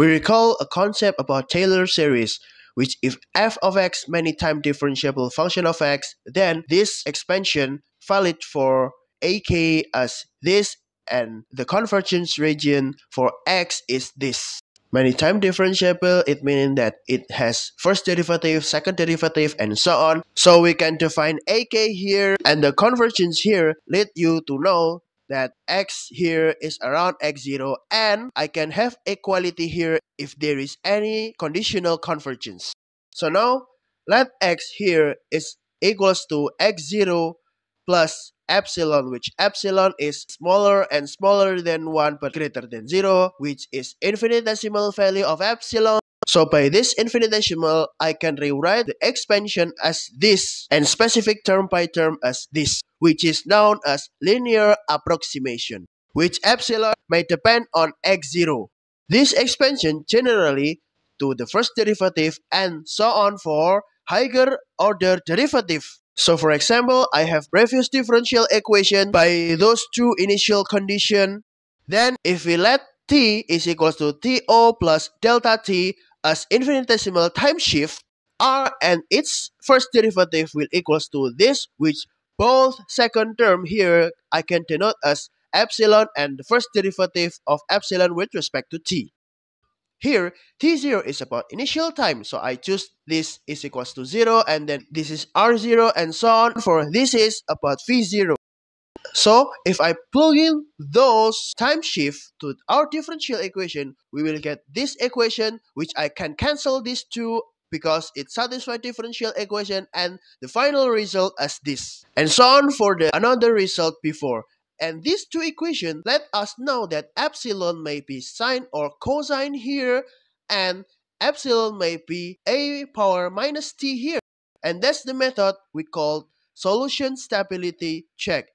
We recall a concept about Taylor series, which if f of x many time differentiable function of x, then this expansion valid for ak as this and the convergence region for x is this. Many time differentiable, it means that it has first derivative, second derivative, and so on. So we can define ak here, and the convergence here lead you to know that x here is around x0, and I can have equality here if there is any conditional convergence. So now, let x here is equals to x0 plus epsilon, which epsilon is smaller and smaller than 1 but greater than 0, which is infinitesimal value of epsilon. So by this infinitesimal, I can rewrite the expansion as this and specific term by term as this, which is known as linear approximation, which epsilon may depend on x0. This expansion generally to the first derivative and so on for higher order derivative. So for example, I have previous differential equation by those two initial condition. Then if we let t is equals to to plus delta t as infinitesimal time shift, r and its first derivative will equals to this, which both second term here I can denote as epsilon and the first derivative of epsilon with respect to t. Here, t0 is about initial time, so I choose this is equals to 0, and then this is r0, and so on, for this is about v0. So, if I plug in those time shift to our differential equation, we will get this equation, which I can cancel these two because it satisfies differential equation and the final result as this. And so on for the another result before. And these two equations let us know that epsilon may be sine or cosine here, and epsilon may be a power minus t here. And that's the method we call solution stability check.